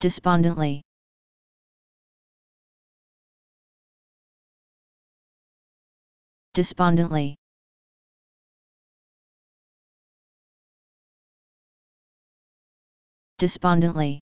despondently. Despondently. Despondently.